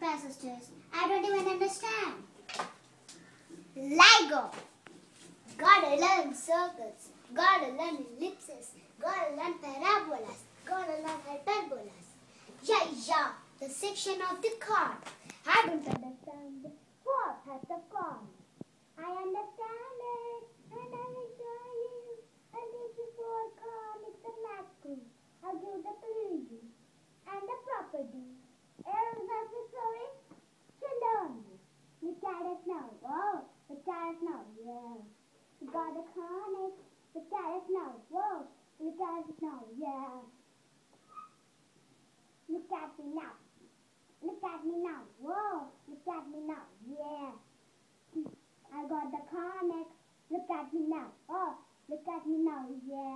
sisters. I don't even understand. LIGO. Gotta learn circles. Gotta learn ellipses. Gotta learn parabolas. Gotta learn hyperbolas. Yeah, yeah, the section of the card. I don't understand the fourth at the corner. I understand it, and I will show you. And this is for card, it's a math quiz. I'll give the preview and the property. Errors necessary to learn this. Look at it now. Whoa, look at it now. Yeah. We got the conic. Look at it now. Whoa, look at it now. Yeah. Look at me now. Look at me now. Whoa, look at me now. Yeah. I got the conic. Look at me now. Oh, look at me now. Yeah.